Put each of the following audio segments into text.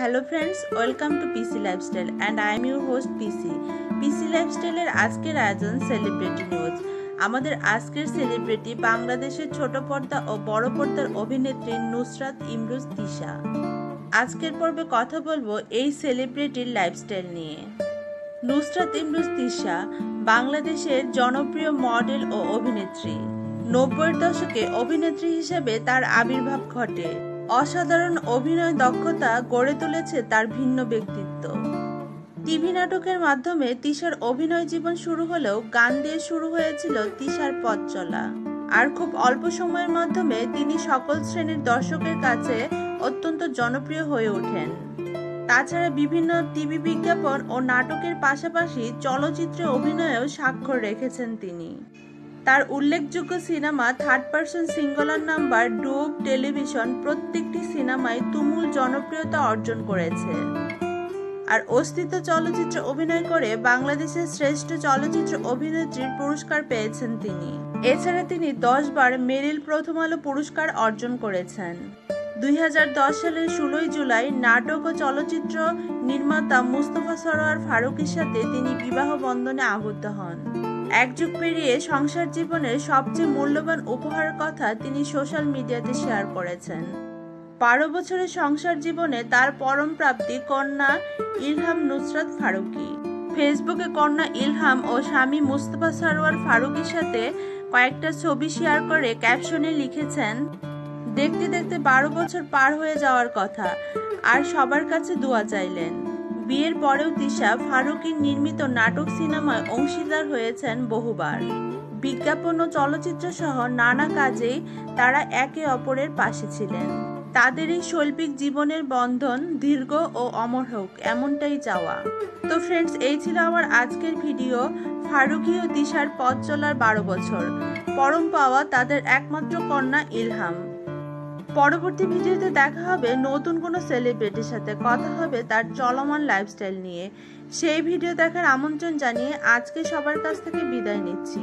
Hello friends welcome to PC lifestyle and I am your host PC PC লাইফস্টাইলের আজকের আয়োজন celebrity news আমাদের আজকের celebrity বাংলাদেশের ছোট পর্দা ও বড় পর্দার অভিনেত্রী নুসরাত ইমরুজ তিশা। আজকের পর্বে কথা বলব এই সেলিব্রিটির লাইফস্টাইল নিয়ে। নুসরাত ইমরুজ তিশা বাংলাদেশের জনপ্রিয় মডেল ও অভিনেত্রী। নব্বইয়ের দশকে অভিনেত্রী হিসেবে তার আবির্ভাব ঘটে। অসাধারণ অভিনয় দক্ষতা গড়ে তুলেছে তার ভিন্ন ব্যক্তিত্ব। টিভি নাটকের মাধ্যমে তিশার অভিনয় জীবন শুরু হলেও গান দিয়ে শুরু হয়েছিল তিশার পথ চলা। আর খুব অল্প সময়ের মাধ্যমে তিনি সকল শ্রেণির দর্শকের কাছে অত্যন্ত জনপ্রিয় হয়ে ওঠেন। তাছাড়া বিভিন্ন টিভি বিজ্ঞাপন ও নাটকের পাশাপাশি চলচ্চিত্রে অভিনয়েও স্বাক্ষর রেখেছেন তিনি। তার উল্লেখযোগ্য cinema third person singular number Doob television প্রত্যেকটি সিনেমায় তুমুল জনপ্রিয়তা অর্জন করেছে। আর অস্তিত্ব চলচ্চিত্রে অভিনয় করে বাংলাদেশের শ্রেষ্ঠ চলচ্চিত্র অভিনেত্রীর পুরস্কার পেয়েছেন তিনি। এছাড়া তিনি দশ বার মেরিল প্রথম আলো পুরস্কার অর্জন করেছেন। দুই হাজার দশ সালের ষোলোই জুলাই নাটক ও চলচ্চিত্র নির্মাতা মুস্তফা সরোয়ার ফারুকের সাথে তিনি বিবাহ বন্ধনে আবদ্ধ হন। এক যুগ পেরিয়ে সংসার জীবনের সবচেয়ে মূল্যবান উপহার কথা তিনি সোশ্যাল মিডিয়াতে শেয়ার করেছেন। বারো বছরের সংসার জীবনে তার পরম প্রাপ্তি কন্যা ইলহাম নুসরাত ফারুকি। ফেসবুকে কন্যা ইলহাম ও স্বামী মুস্তফা সারোয়ার ফারুকের সাথে কয়েকটা ছবি শেয়ার করে ক্যাপশনে লিখেছেন, দেখতে দেখতে বারো বছর পার হয়ে যাওয়ার কথা, আর সবার কাছে দোয়া চাইলেন। বিয়ের পরেও তিশা ফারুকির নির্মিত নাটক সিনেমায় অংশীদার হয়েছেন বহুবার। বিজ্ঞাপন ও চলচ্চিত্র সহ নানা কাজেই তারা একে অপরের পাশে ছিলেন। তাদের এই শৈল্পিক জীবনের বন্ধন দীর্ঘ ও অমর হোক, এমনটাই চাওয়া। তো ফ্রেন্ডস এই ছিল আমার আজকের ভিডিও। ফারুকি ও দিশার পথ চলার বারো বছর। পরম পাওয়া তাদের একমাত্র কন্যা ইলহাম। পরবর্তী ভিডিওতে দেখা হবে নতুন কোনো সেলিব্রিটির সাথে। কথা হবে তার চলমান লাইফস্টাইল নিয়ে। সেই ভিডিও দেখার আমন্ত্রণ জানিয়ে আজকে সবার কাছ থেকে বিদায় নিচ্ছি।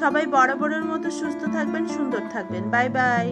সবাই বরাবরের মতো সুস্থ থাকবেন, সুন্দর থাকবেন। Bye bye.